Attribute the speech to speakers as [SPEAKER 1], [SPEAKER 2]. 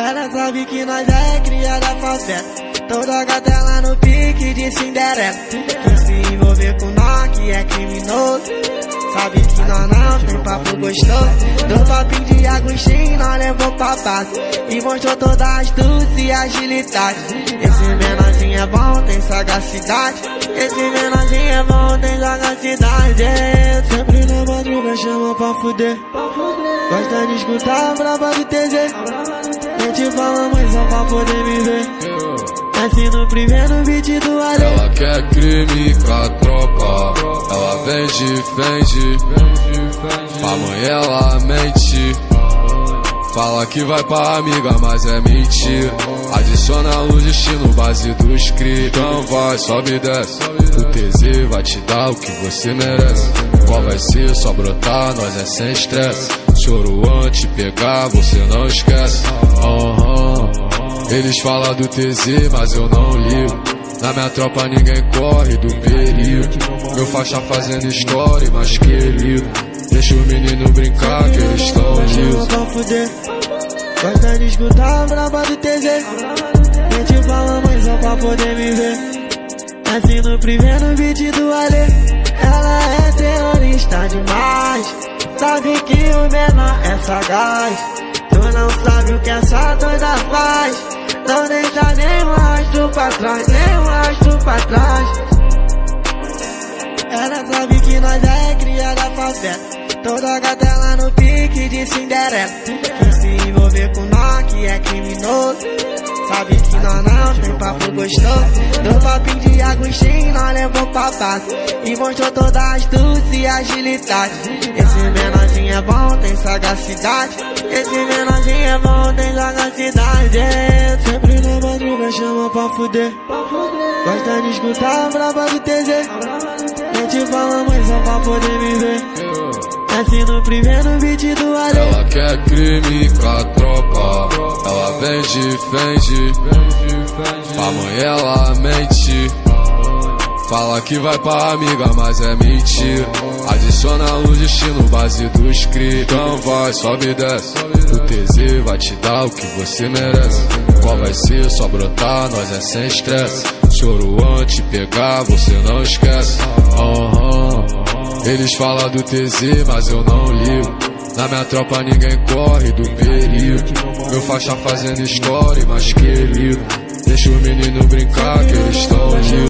[SPEAKER 1] Ela sabe que nós é criada favela. Toda gatela no pique de Cinderela. Que se envolver com nós que é criminoso. Sabe que nós não tem papo gostoso. Do papinho de Agostinho nós levou pra base. E mostrou toda a astúcia e agilidade. Esse menorzinho é bom, tem sagacidade. Esse menorzinho é bom, tem sagacidade. Sempre na madruga chama pra fuder. Gosta de escutar a braba do TZ. Nem te fala, mas só pra poder me ver. Assim no primeiro beat do Ale.
[SPEAKER 2] Ela quer crime com a tropa. Ela vende, vende. Amanhã ela mente. Fala que vai pra amiga, mas é mentira. Adiciona o destino, base do script. Então vai, sobe e desce. O TZ vai te dar o que você merece. Qual vai ser? Só brotar, nós é sem estresse. Choro antes, pegar, você não esquece. Aham. Eles falam do TZ, mas eu não ligo. Na minha tropa ninguém corre do perigo. Meu faixa fazendo story, mas querido. Deixa o menino brincar que eles estão
[SPEAKER 1] fuder. Gosta de escutar a braba do TZ. Nem te fala, mas só pra poder me ver. Assim no primeiro beat do Ale. Ela é terrorista demais. Sabe que o menor é sagaz. Tu não sabe o que essa doida faz. Não deixa nem um rastro pra trás, nem um rastro pra trás. Ela sabe que nós é criada favela. Toda gatela no pique de Cinderela. Que se envolver com nós que é criminoso. Sabe que nós não tem papo gostoso. Do papinho de Agostinho nós levou pra. E mostrou toda a astúcia e agilidade. Esse menorzinho é bom, tem sagacidade. Esse menorzinho é bom, tem sagacidade. Sempre na madruga chama pra fuder. Gosta de escutar a braba do TZ. Nem te fala, mas só pra poder me ver. Assim no primeiro beat do Ale.
[SPEAKER 2] Ela quer crime com a tropa. Ela vende, vende. Amanhã ela mente. Fala que vai pra amiga, mas é mentira. Adiciona o destino, base do script. Então vai, sobe e desce. O TZ vai te dar o que você merece. Qual vai ser? Só brotar, nós é sem estresse. Choro antes, pegar, você não esquece. Aham. Eles falam do TZ, mas eu não ligo. Na minha tropa ninguém corre do perigo. Meu faixa fazendo story, mas querido. Deixa o menino brincar que eles estão.